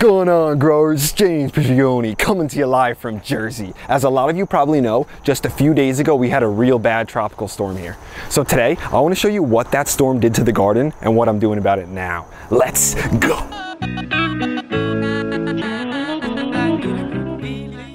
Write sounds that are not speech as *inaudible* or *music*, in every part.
What's going on growers? It's James Prigioni coming to you live from Jersey. As a lot of you probably know, just a few days ago we had a real bad tropical storm here. So today I want to show you what that storm did to the garden and what I'm doing about it now. Let's go!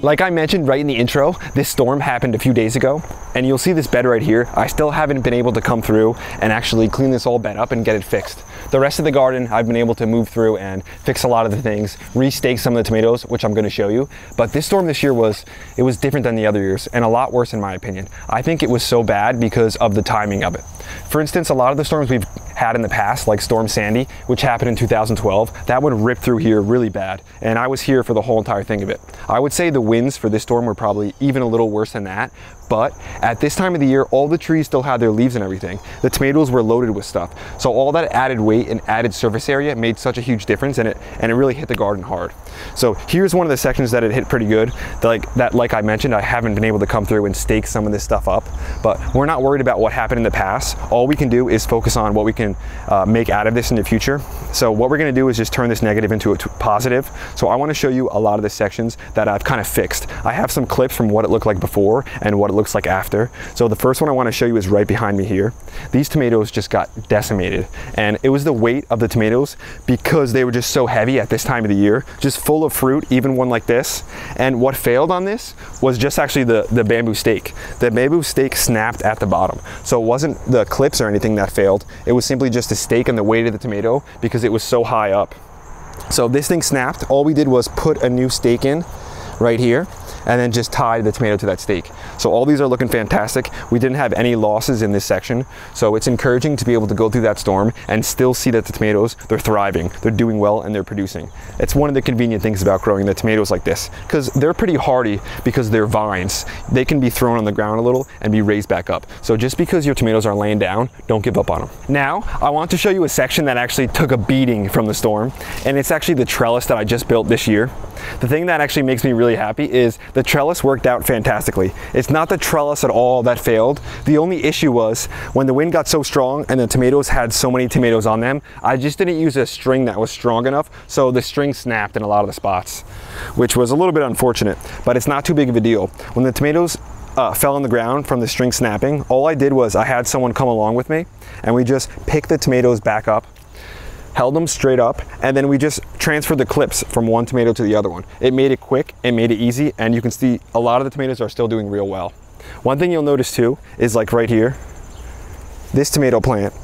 Like I mentioned right in the intro, this storm happened a few days ago, and you'll see this bed right here. I still haven't been able to come through and actually clean this all bed up and get it fixed. The rest of the garden, I've been able to move through and fix a lot of the things, restake some of the tomatoes, which I'm gonna show you. But this storm this year was, it was different than the other years and a lot worse in my opinion. I think it was so bad because of the timing of it. For instance, a lot of the storms we've had in the past, like Storm Sandy, which happened in 2012, that would rip through here really bad. And I was here for the whole entire thing of it. I would say the winds for this storm were probably even a little worse than that, but at this time of the year, all the trees still had their leaves and everything. The tomatoes were loaded with stuff. So all that added weight and added surface area made such a huge difference and it, and it really hit the garden hard. So here's one of the sections that it hit pretty good. That like, that, like I mentioned, I haven't been able to come through and stake some of this stuff up, but we're not worried about what happened in the past. All we can do is focus on what we can uh, make out of this in the future. So what we're gonna do is just turn this negative into a positive. So I wanna show you a lot of the sections that I've kind of fixed. I have some clips from what it looked like before and what it looks like after. So the first one I wanna show you is right behind me here. These tomatoes just got decimated and it was the weight of the tomatoes because they were just so heavy at this time of the year, just full of fruit, even one like this. And what failed on this was just actually the, the bamboo stake. The bamboo stake snapped at the bottom. So it wasn't the clips or anything that failed. It was simply just the stake and the weight of the tomato because it was so high up. So this thing snapped. All we did was put a new stake in right here and then just tie the tomato to that stake. So all these are looking fantastic. We didn't have any losses in this section. So it's encouraging to be able to go through that storm and still see that the tomatoes, they're thriving, they're doing well and they're producing. It's one of the convenient things about growing the tomatoes like this because they're pretty hardy because they're vines. They can be thrown on the ground a little and be raised back up. So just because your tomatoes are laying down, don't give up on them. Now, I want to show you a section that actually took a beating from the storm and it's actually the trellis that I just built this year. The thing that actually makes me really happy is the trellis worked out fantastically. It's not the trellis at all that failed. The only issue was when the wind got so strong and the tomatoes had so many tomatoes on them, I just didn't use a string that was strong enough, so the string snapped in a lot of the spots, which was a little bit unfortunate, but it's not too big of a deal. When the tomatoes uh, fell on the ground from the string snapping, all I did was I had someone come along with me and we just picked the tomatoes back up held them straight up, and then we just transferred the clips from one tomato to the other one. It made it quick, it made it easy, and you can see a lot of the tomatoes are still doing real well. One thing you'll notice too is like right here, this tomato plant,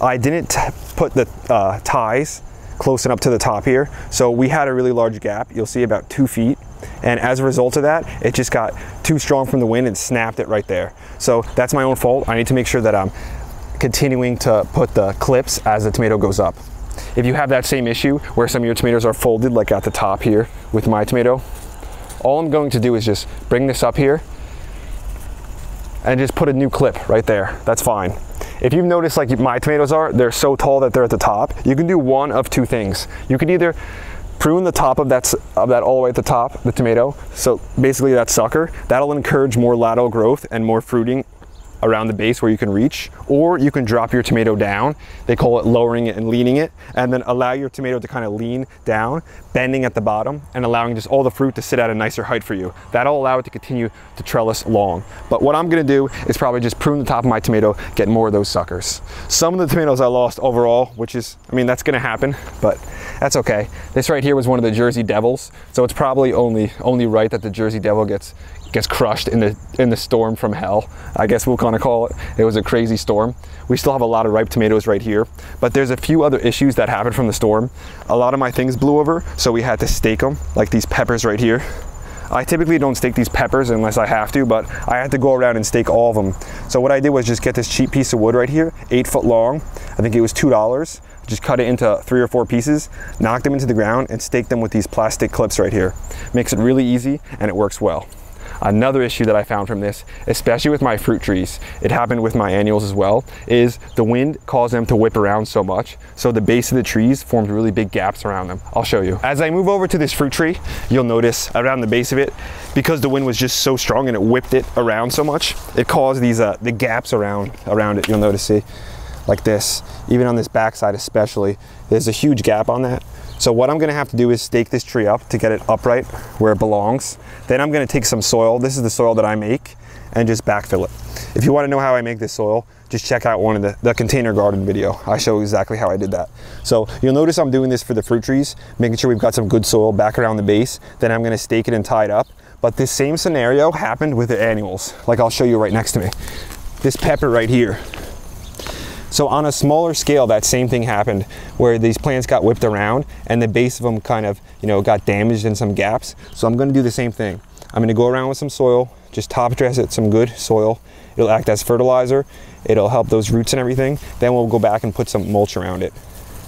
I didn't put the uh, ties close enough to the top here, so we had a really large gap. You'll see about two feet, and as a result of that, it just got too strong from the wind and snapped it right there. So that's my own fault. I need to make sure that I'm continuing to put the clips as the tomato goes up. If you have that same issue where some of your tomatoes are folded like at the top here with my tomato, all I'm going to do is just bring this up here and just put a new clip right there. That's fine. If you've noticed like my tomatoes are, they're so tall that they're at the top, you can do one of two things. You can either prune the top of that, of that all the way at the top, the tomato, so basically that sucker, that'll encourage more lateral growth and more fruiting around the base where you can reach, or you can drop your tomato down. They call it lowering it and leaning it, and then allow your tomato to kind of lean down, bending at the bottom, and allowing just all the fruit to sit at a nicer height for you. That'll allow it to continue to trellis long. But what I'm gonna do is probably just prune the top of my tomato, get more of those suckers. Some of the tomatoes I lost overall, which is, I mean, that's gonna happen, but that's okay. This right here was one of the Jersey Devils, so it's probably only only right that the Jersey Devil gets gets crushed in the in the storm from hell. I guess we'll kind of call it. It was a crazy storm. We still have a lot of ripe tomatoes right here, but there's a few other issues that happened from the storm. A lot of my things blew over, so we had to stake them, like these peppers right here. I typically don't stake these peppers unless I have to, but I had to go around and stake all of them. So what I did was just get this cheap piece of wood right here, eight foot long. I think it was $2. Just cut it into three or four pieces, knock them into the ground and stake them with these plastic clips right here. Makes it really easy and it works well. Another issue that I found from this, especially with my fruit trees, it happened with my annuals as well, is the wind caused them to whip around so much. So the base of the trees formed really big gaps around them. I'll show you. As I move over to this fruit tree, you'll notice around the base of it, because the wind was just so strong and it whipped it around so much, it caused these uh, the gaps around around it. You'll notice, see, like this, even on this backside especially, there's a huge gap on that. So what I'm gonna have to do is stake this tree up to get it upright where it belongs. Then I'm gonna take some soil, this is the soil that I make, and just backfill it. If you wanna know how I make this soil, just check out one of the, the container garden video. I show exactly how I did that. So you'll notice I'm doing this for the fruit trees, making sure we've got some good soil back around the base. Then I'm gonna stake it and tie it up. But this same scenario happened with the annuals, like I'll show you right next to me. This pepper right here, so on a smaller scale, that same thing happened where these plants got whipped around and the base of them kind of, you know, got damaged in some gaps. So I'm gonna do the same thing. I'm gonna go around with some soil, just top dress it some good soil. It'll act as fertilizer. It'll help those roots and everything. Then we'll go back and put some mulch around it.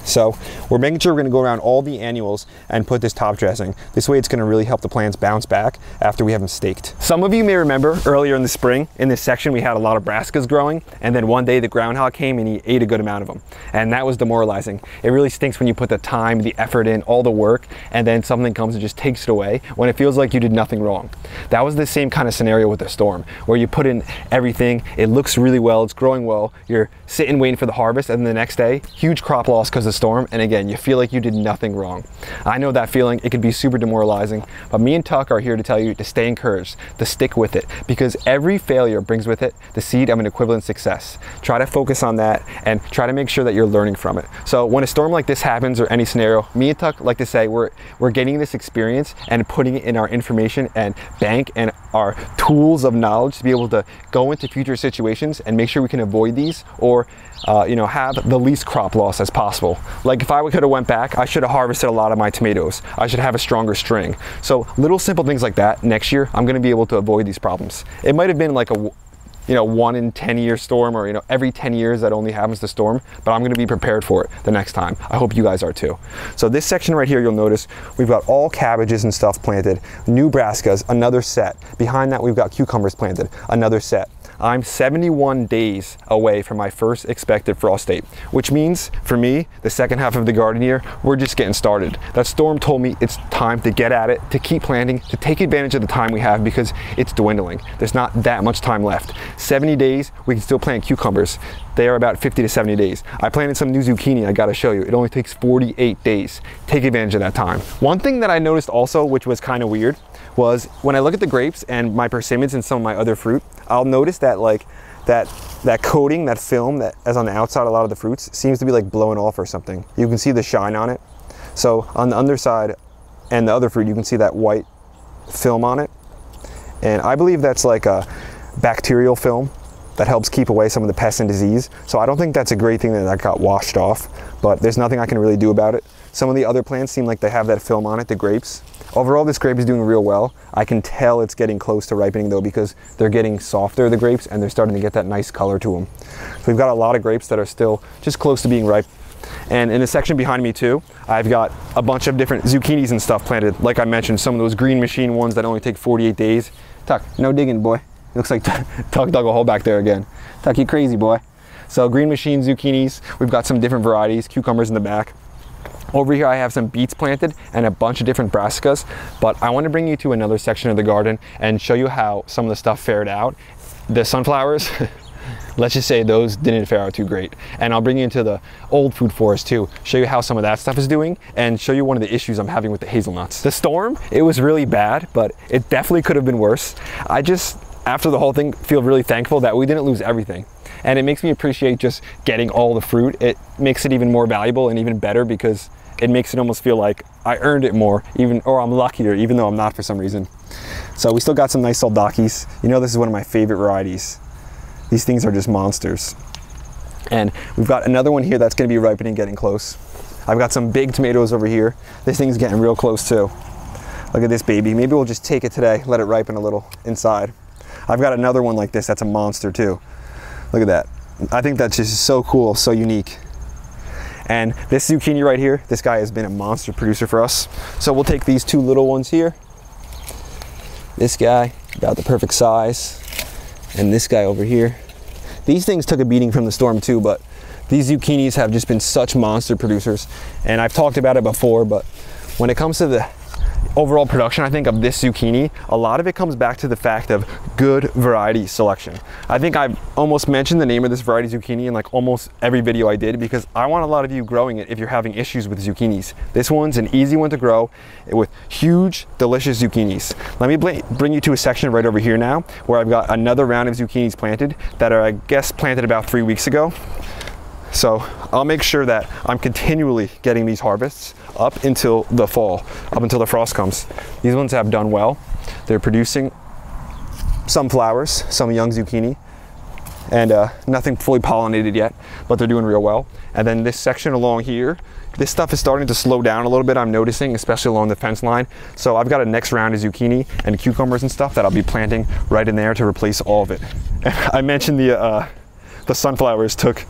So we're making sure we're gonna go around all the annuals and put this top dressing. This way it's gonna really help the plants bounce back after we have them staked. Some of you may remember earlier in the spring, in this section, we had a lot of brassicas growing, and then one day the groundhog came and he ate a good amount of them. And that was demoralizing. It really stinks when you put the time, the effort in, all the work, and then something comes and just takes it away when it feels like you did nothing wrong. That was the same kind of scenario with the storm, where you put in everything, it looks really well, it's growing well, you're sitting waiting for the harvest, and then the next day, huge crop loss because of storm and again you feel like you did nothing wrong. I know that feeling it can be super demoralizing but me and tuck are here to tell you to stay encouraged to stick with it because every failure brings with it the seed of an equivalent success. Try to focus on that and try to make sure that you're learning from it. So when a storm like this happens or any scenario me and tuck like to say we're we're getting this experience and putting it in our information and bank and our tools of knowledge to be able to go into future situations and make sure we can avoid these or uh, you know have the least crop loss as possible like if I could have went back, I should have harvested a lot of my tomatoes. I should have a stronger string. So little simple things like that next year, I'm gonna be able to avoid these problems. It might have been like a you know, one in 10 year storm or, you know, every 10 years that only happens to storm, but I'm gonna be prepared for it the next time. I hope you guys are too. So this section right here, you'll notice we've got all cabbages and stuff planted, new brassicas, another set. Behind that, we've got cucumbers planted, another set. I'm 71 days away from my first expected frost date, which means for me, the second half of the garden year, we're just getting started. That storm told me it's time to get at it, to keep planting, to take advantage of the time we have because it's dwindling. There's not that much time left. 70 days, we can still plant cucumbers. They are about 50 to 70 days. I planted some new zucchini, I gotta show you. It only takes 48 days. Take advantage of that time. One thing that I noticed also, which was kind of weird, was when I look at the grapes and my persimmons and some of my other fruit, I'll notice that like that that coating, that film that is on the outside a lot of the fruits seems to be like blowing off or something. You can see the shine on it. So on the underside and the other fruit, you can see that white film on it. And I believe that's like a bacterial film that helps keep away some of the pests and disease. So I don't think that's a great thing that that got washed off, but there's nothing I can really do about it. Some of the other plants seem like they have that film on it, the grapes. Overall, this grape is doing real well. I can tell it's getting close to ripening though because they're getting softer, the grapes, and they're starting to get that nice color to them. So we've got a lot of grapes that are still just close to being ripe. And in the section behind me too, I've got a bunch of different zucchinis and stuff planted. Like I mentioned, some of those green machine ones that only take 48 days. Tuck, no digging, boy. *laughs* looks like Tuck dug a hole back there again. Tuck, you crazy, boy. So green machine zucchinis, we've got some different varieties, cucumbers in the back. Over here I have some beets planted and a bunch of different brassicas, but I want to bring you to another section of the garden and show you how some of the stuff fared out. The sunflowers, *laughs* let's just say those didn't fare out too great. And I'll bring you into the old food forest too, show you how some of that stuff is doing and show you one of the issues I'm having with the hazelnuts. The storm, it was really bad, but it definitely could have been worse. I just, after the whole thing, feel really thankful that we didn't lose everything and it makes me appreciate just getting all the fruit. It makes it even more valuable and even better because it makes it almost feel like I earned it more, even or I'm luckier, even though I'm not for some reason. So we still got some nice soldakis. You know this is one of my favorite varieties. These things are just monsters. And we've got another one here that's gonna be ripening, getting close. I've got some big tomatoes over here. This thing's getting real close too. Look at this baby. Maybe we'll just take it today, let it ripen a little inside. I've got another one like this that's a monster too. Look at that. I think that's just so cool, so unique. And this zucchini right here, this guy has been a monster producer for us. So we'll take these two little ones here. This guy, about the perfect size. And this guy over here. These things took a beating from the storm too, but these zucchinis have just been such monster producers. And I've talked about it before, but when it comes to the overall production, I think, of this zucchini, a lot of it comes back to the fact of good variety selection. I think I've almost mentioned the name of this variety zucchini in like almost every video I did because I want a lot of you growing it if you're having issues with zucchinis. This one's an easy one to grow with huge, delicious zucchinis. Let me bring you to a section right over here now where I've got another round of zucchinis planted that are, I guess, planted about three weeks ago. So I'll make sure that I'm continually getting these harvests up until the fall, up until the frost comes. These ones have done well. They're producing some flowers, some young zucchini, and uh, nothing fully pollinated yet, but they're doing real well. And then this section along here, this stuff is starting to slow down a little bit, I'm noticing, especially along the fence line. So I've got a next round of zucchini and cucumbers and stuff that I'll be planting right in there to replace all of it. *laughs* I mentioned the, uh, the sunflowers took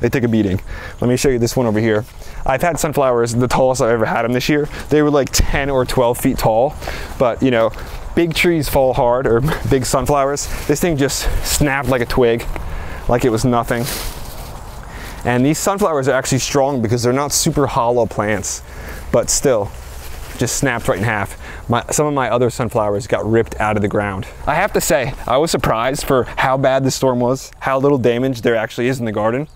they took a beating. Let me show you this one over here. I've had sunflowers, the tallest I've ever had them this year. They were like 10 or 12 feet tall, but you know, big trees fall hard or *laughs* big sunflowers. This thing just snapped like a twig, like it was nothing. And these sunflowers are actually strong because they're not super hollow plants, but still, just snapped right in half. My, some of my other sunflowers got ripped out of the ground. I have to say, I was surprised for how bad the storm was, how little damage there actually is in the garden.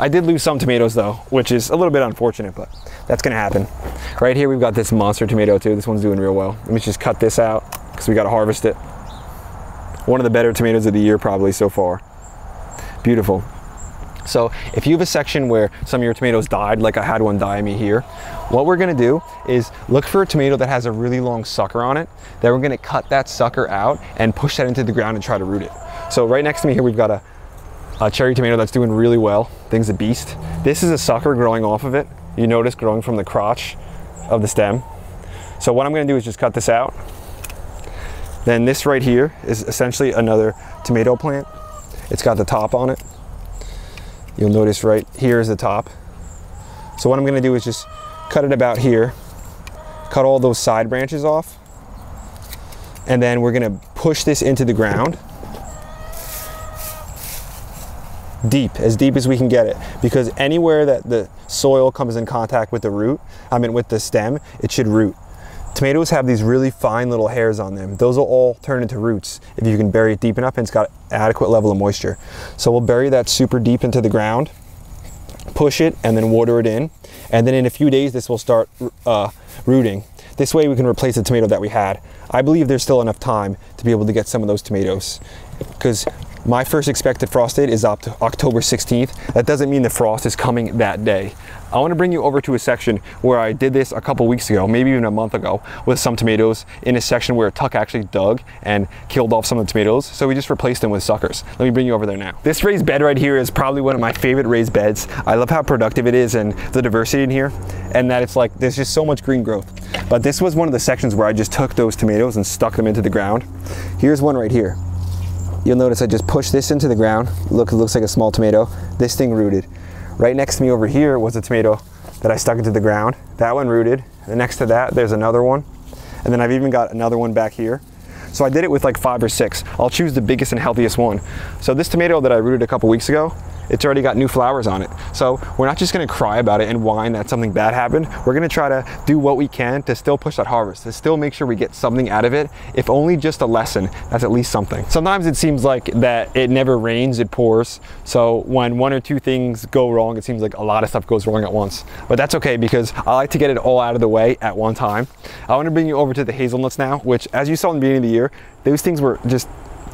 I did lose some tomatoes though, which is a little bit unfortunate, but that's gonna happen. Right here, we've got this monster tomato too. This one's doing real well. Let me just cut this out because we gotta harvest it. One of the better tomatoes of the year probably so far. Beautiful. So if you have a section where some of your tomatoes died, like I had one die me here, what we're gonna do is look for a tomato that has a really long sucker on it. Then we're gonna cut that sucker out and push that into the ground and try to root it. So right next to me here, we've got a a cherry tomato that's doing really well. Thing's a beast. This is a sucker growing off of it. You notice growing from the crotch of the stem. So what I'm gonna do is just cut this out. Then this right here is essentially another tomato plant. It's got the top on it. You'll notice right here is the top. So what I'm gonna do is just cut it about here, cut all those side branches off, and then we're gonna push this into the ground deep, as deep as we can get it. Because anywhere that the soil comes in contact with the root, I mean with the stem, it should root. Tomatoes have these really fine little hairs on them. Those will all turn into roots if you can bury it deep enough and it's got adequate level of moisture. So we'll bury that super deep into the ground, push it and then water it in. And then in a few days, this will start uh, rooting. This way we can replace the tomato that we had. I believe there's still enough time to be able to get some of those tomatoes because my first expected frost date is up to October 16th. That doesn't mean the frost is coming that day. I want to bring you over to a section where I did this a couple weeks ago, maybe even a month ago, with some tomatoes in a section where tuck actually dug and killed off some of the tomatoes. So we just replaced them with suckers. Let me bring you over there now. This raised bed right here is probably one of my favorite raised beds. I love how productive it is and the diversity in here and that it's like, there's just so much green growth. But this was one of the sections where I just took those tomatoes and stuck them into the ground. Here's one right here. You'll notice I just pushed this into the ground. Look, it looks like a small tomato. This thing rooted. Right next to me over here was a tomato that I stuck into the ground. That one rooted. And next to that, there's another one. And then I've even got another one back here. So I did it with like five or six. I'll choose the biggest and healthiest one. So this tomato that I rooted a couple weeks ago, it's already got new flowers on it. So we're not just gonna cry about it and whine that something bad happened. We're gonna try to do what we can to still push that harvest, to still make sure we get something out of it. If only just a lesson, that's at least something. Sometimes it seems like that it never rains, it pours. So when one or two things go wrong, it seems like a lot of stuff goes wrong at once. But that's okay because I like to get it all out of the way at one time. I wanna bring you over to the hazelnuts now, which as you saw in the beginning of the year, those things were just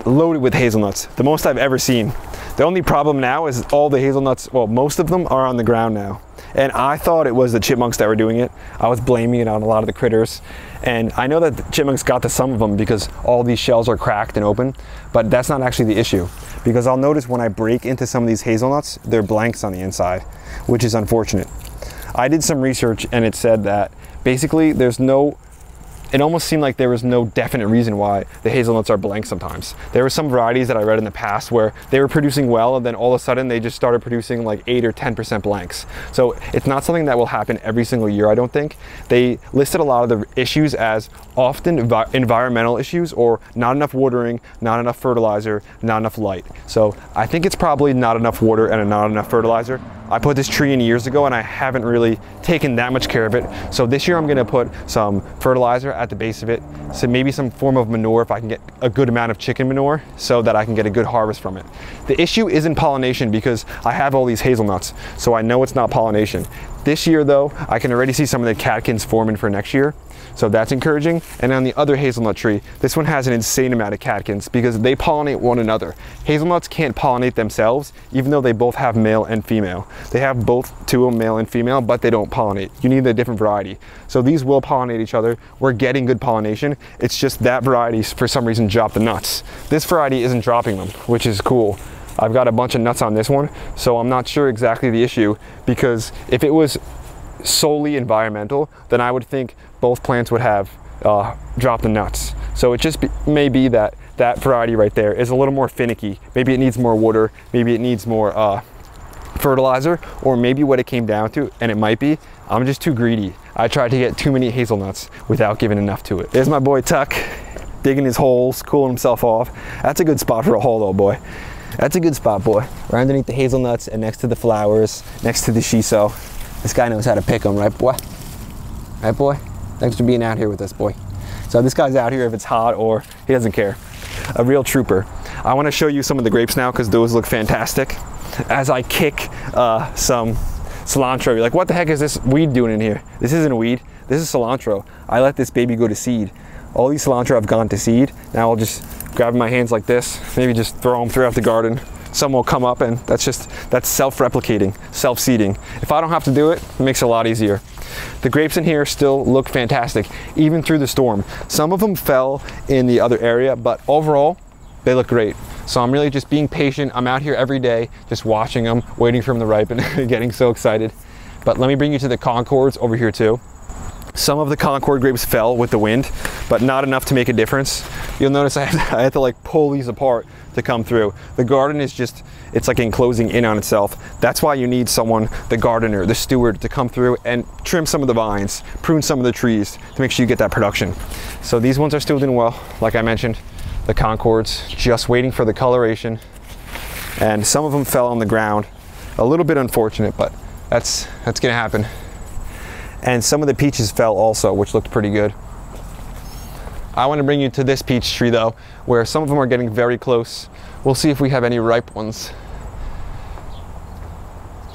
loaded with hazelnuts, the most I've ever seen. The only problem now is all the hazelnuts, well, most of them are on the ground now. And I thought it was the chipmunks that were doing it. I was blaming it on a lot of the critters. And I know that the chipmunks got to some of them because all these shells are cracked and open, but that's not actually the issue. Because I'll notice when I break into some of these hazelnuts, they're blanks on the inside, which is unfortunate. I did some research and it said that basically there's no it almost seemed like there was no definite reason why the hazelnuts are blank sometimes. There were some varieties that I read in the past where they were producing well and then all of a sudden they just started producing like 8 or 10% blanks. So it's not something that will happen every single year, I don't think. They listed a lot of the issues as often environmental issues or not enough watering, not enough fertilizer, not enough light. So I think it's probably not enough water and not enough fertilizer. I put this tree in years ago and I haven't really taken that much care of it. So this year I'm gonna put some fertilizer at the base of it, so maybe some form of manure if I can get a good amount of chicken manure so that I can get a good harvest from it. The issue isn't pollination because I have all these hazelnuts, so I know it's not pollination. This year though, I can already see some of the catkins forming for next year. So that's encouraging. And on the other hazelnut tree, this one has an insane amount of catkins because they pollinate one another. Hazelnuts can't pollinate themselves, even though they both have male and female. They have both two of male and female, but they don't pollinate. You need a different variety. So these will pollinate each other. We're getting good pollination. It's just that variety, for some reason, dropped the nuts. This variety isn't dropping them, which is cool. I've got a bunch of nuts on this one, so I'm not sure exactly the issue because if it was solely environmental, then I would think both plants would have uh, dropped the nuts. So it just be, may be that that variety right there is a little more finicky. Maybe it needs more water, maybe it needs more uh, fertilizer, or maybe what it came down to, and it might be, I'm just too greedy. I tried to get too many hazelnuts without giving enough to it. There's my boy Tuck, digging his holes, cooling himself off. That's a good spot for a hole though, boy. That's a good spot, boy. Right underneath the hazelnuts and next to the flowers, next to the shiso. This guy knows how to pick them, right, boy? Right, boy? Thanks for being out here with us, boy. So this guy's out here if it's hot or he doesn't care. A real trooper. I want to show you some of the grapes now because those look fantastic. As I kick uh, some cilantro, you're like, what the heck is this weed doing in here? This isn't a weed. This is cilantro. I let this baby go to seed. All these cilantro have gone to seed. Now I'll just grab my hands like this, maybe just throw them throughout the garden. Some will come up and that's just, that's self-replicating, self-seeding. If I don't have to do it, it makes it a lot easier. The grapes in here still look fantastic, even through the storm. Some of them fell in the other area, but overall, they look great. So I'm really just being patient. I'm out here every day, just watching them, waiting for them to ripen, *laughs* getting so excited. But let me bring you to the Concords over here too. Some of the Concord grapes fell with the wind, but not enough to make a difference. You'll notice I have, to, *laughs* I have to like pull these apart to come through. The garden is just, it's like enclosing in on itself. That's why you need someone, the gardener, the steward, to come through and trim some of the vines, prune some of the trees to make sure you get that production. So these ones are still doing well, like I mentioned. The Concords, just waiting for the coloration. And some of them fell on the ground. A little bit unfortunate, but that's, that's gonna happen. And some of the peaches fell also, which looked pretty good. I want to bring you to this peach tree though, where some of them are getting very close. We'll see if we have any ripe ones.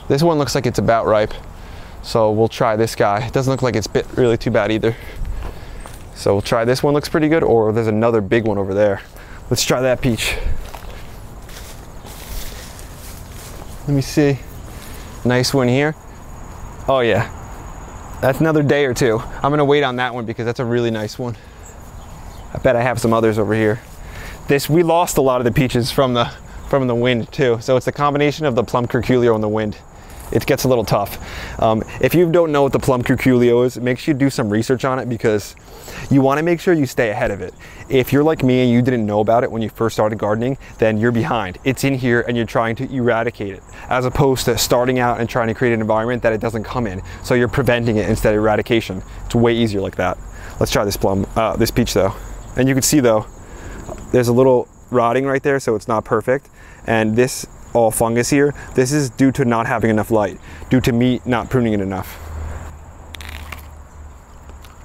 This one looks like it's about ripe. So we'll try this guy. It doesn't look like it's bit really too bad either. So we'll try this one looks pretty good or there's another big one over there. Let's try that peach. Let me see. Nice one here. Oh yeah, that's another day or two. I'm gonna wait on that one because that's a really nice one. I bet I have some others over here. This, we lost a lot of the peaches from the, from the wind too. So it's a combination of the plum curculio and the wind. It gets a little tough. Um, if you don't know what the plum curculio is, make sure you do some research on it because you want to make sure you stay ahead of it. If you're like me and you didn't know about it when you first started gardening, then you're behind. It's in here and you're trying to eradicate it as opposed to starting out and trying to create an environment that it doesn't come in. So you're preventing it instead of eradication. It's way easier like that. Let's try this plum, uh, this peach though. And you can see though, there's a little rotting right there, so it's not perfect. And this all fungus here, this is due to not having enough light, due to me not pruning it enough.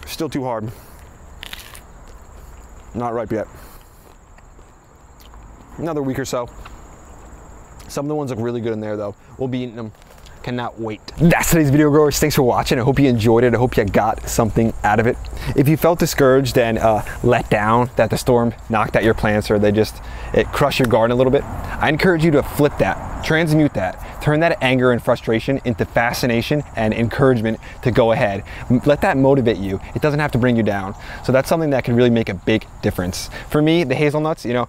Still too hard. Not ripe yet. Another week or so. Some of the ones look really good in there though. We'll be eating them. Cannot wait. That's today's video growers. Thanks for watching. I hope you enjoyed it. I hope you got something out of it. If you felt discouraged and uh, let down that the storm knocked out your plants or they just it crushed your garden a little bit, I encourage you to flip that, transmute that, turn that anger and frustration into fascination and encouragement to go ahead. Let that motivate you. It doesn't have to bring you down. So that's something that can really make a big difference. For me, the hazelnuts, you know,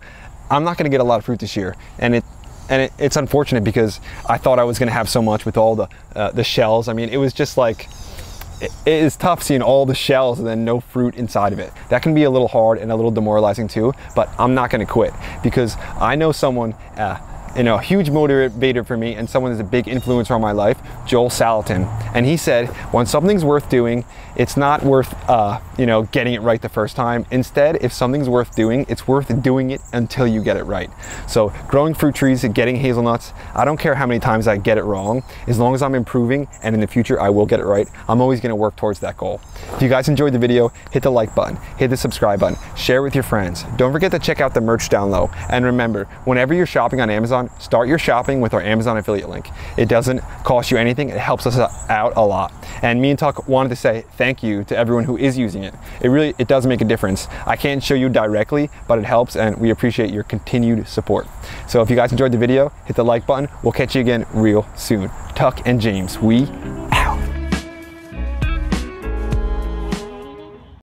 I'm not going to get a lot of fruit this year, and it and it, it's unfortunate because I thought I was going to have so much with all the uh, the shells. I mean, it was just like it is tough seeing all the shells and then no fruit inside of it. That can be a little hard and a little demoralizing too. But I'm not going to quit because I know someone. Uh, you know, a huge motivator for me and someone that's a big influencer on my life, Joel Salatin. And he said, when something's worth doing, it's not worth, uh, you know, getting it right the first time. Instead, if something's worth doing, it's worth doing it until you get it right. So growing fruit trees, and getting hazelnuts, I don't care how many times I get it wrong, as long as I'm improving and in the future I will get it right, I'm always gonna work towards that goal. If you guys enjoyed the video, hit the like button, hit the subscribe button, share with your friends. Don't forget to check out the merch down low. And remember, whenever you're shopping on Amazon, start your shopping with our Amazon affiliate link. It doesn't cost you anything, it helps us out a lot. And me and Tuck wanted to say thank you to everyone who is using it. It really, it does make a difference. I can't show you directly, but it helps and we appreciate your continued support. So if you guys enjoyed the video, hit the like button. We'll catch you again real soon. Tuck and James, we